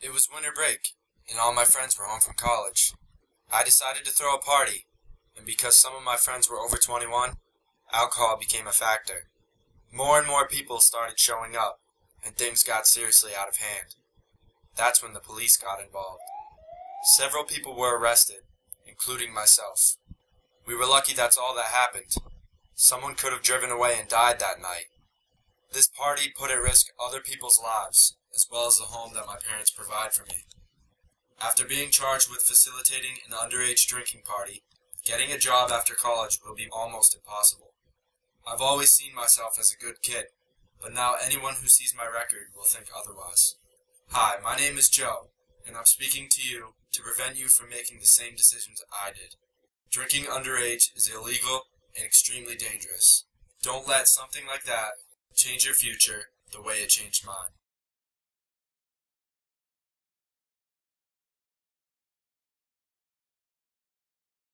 It was winter break, and all my friends were home from college. I decided to throw a party, and because some of my friends were over 21, alcohol became a factor. More and more people started showing up, and things got seriously out of hand. That's when the police got involved. Several people were arrested, including myself. We were lucky that's all that happened. Someone could have driven away and died that night. This party put at risk other people's lives, as well as the home that my parents provide for me. After being charged with facilitating an underage drinking party, getting a job after college will be almost impossible. I've always seen myself as a good kid, but now anyone who sees my record will think otherwise. Hi, my name is Joe, and I'm speaking to you to prevent you from making the same decisions I did. Drinking underage is illegal and extremely dangerous. Don't let something like that change your future the way it changed mine.